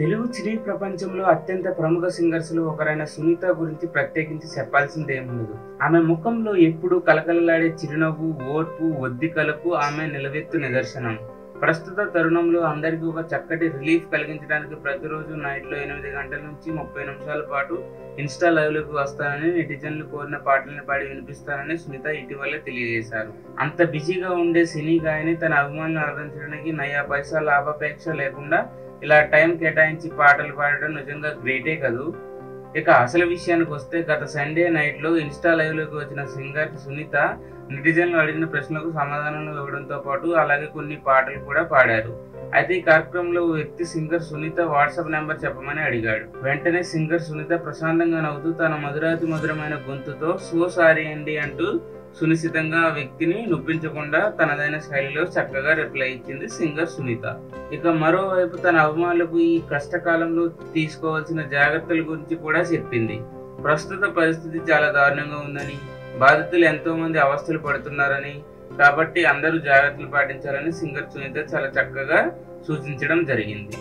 తెలుగు సినీ ప్రపంచంలో అత్యంత ప్రముఖ సింగర్స్లో ఒకరైన సునీత గురించి ప్రత్యేకించి చెప్పాల్సింది ఏముండదు ఆమె ముఖంలో ఎప్పుడు కలకలలాడే చిరునవ్వు ఓర్పు ఒద్దికలకు ఆమె నిలవెత్తు నిదర్శనం. ప్రస్తుత తరుణంలో అందరికీ ఒక చక్కటి రిలీఫ్ కలిగించడానికి ప్రతిరోజు నైట్లో ఎనిమిది గంటల నుంచి ముప్పై నిమిషాల పాటు ఇన్స్టా లైవ్లోకి వస్తానని నెటిజన్లు కోరిన పాటలను పాడి వినిపిస్తానని సునీత ఇటీవలే తెలియజేశారు. అంత బిజీగా ఉండే సినీ గాయని తన అభిమానులను ఆరాధించడానికి నయా పైసా లాభాపేక్ష లేకుండా ఇలా టైం కేటాయించి పాటలు పాడడం నిజంగా గ్రేటే కదూ. ఇక అసలు విషయానికి వస్తే గత సండే నైట్లో ఇన్స్టా లైవ్లోకి వచ్చిన సింగర్ సునీత నెటిజన్లు అడిగిన ప్రశ్నలకు సమాధానాలు ఇవ్వడంతో పాటు అలాగే కొన్ని పాటలు కూడా పాడారు. అయితే ఈ కార్యక్రమంలో ఓ వ్యక్తి సింగర్ సునీత వాట్సాప్ నెంబర్ చెప్పమని అడిగాడు. వెంటనే సింగర్ సునీత ప్రశాంతంగా నవ్వుతూ తన మధురాతి మధురమైన గొంతుతో సో సారీ అండి అంటూ సునిశ్చితంగా ఆ వ్యక్తిని నొప్పించకుండా తనదైన శైలిలో చక్కగా రిప్లై ఇచ్చింది సింగర్ సునీత. ఇక మరోవైపు తన అభిమానులకు ఈ కష్టకాలంలో తీసుకోవాల్సిన జాగ్రత్తల గురించి కూడా చెప్పింది. ప్రస్తుత పరిస్థితి చాలా దారుణంగా ఉందని బాధితులు ఎంతో మంది అవస్థలు పడుతున్నారని కాబట్టి అందరూ జాగ్రత్తలు పాటించాలని సింగర్ సునీత చాలా చక్కగా సూచించడం జరిగింది.